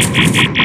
Hehehehe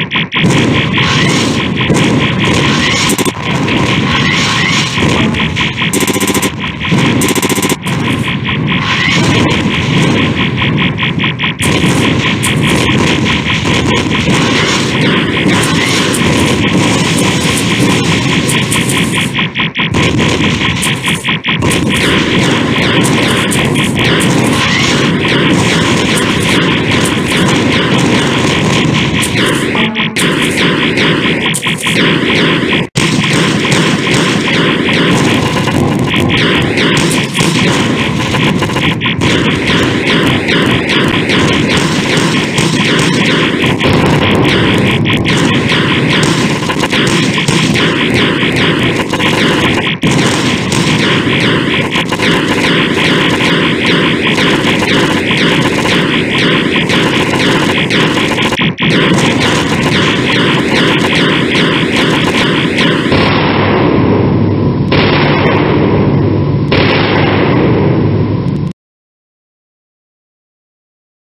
Yeah, yeah.